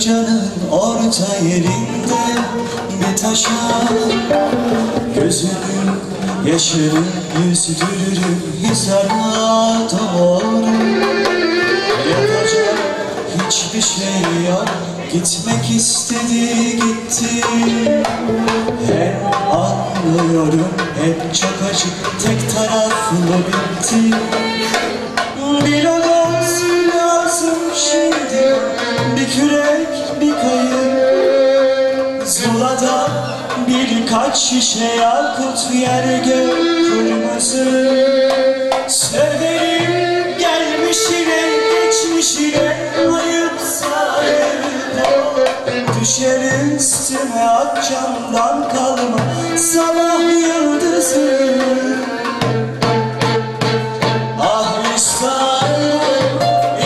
canın orta yerinde bir taşa. Gözünün yaşını yüzdürürüm hizana doğru. Yapacak hiçbir şey yok Gitmek istedi gitti. Hem anlıyorum hem çok acı Tek taraflı bitti. Bir Birkaç şişe yakut yer gök kırmızı Severim gelmiş ile geçmiş ile ayıpsa evde Düşer üstüme akşamdan kalma. Sabah yıldızı Ah İstanbul,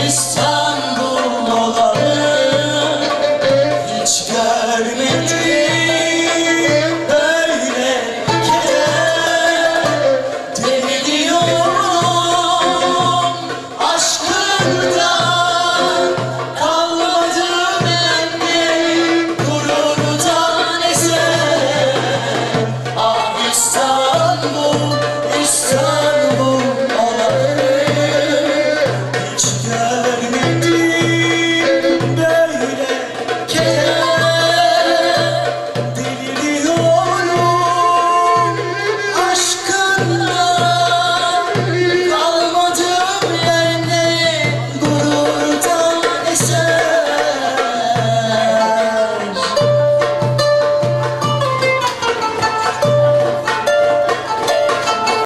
İstanbul doları hiç görmedim.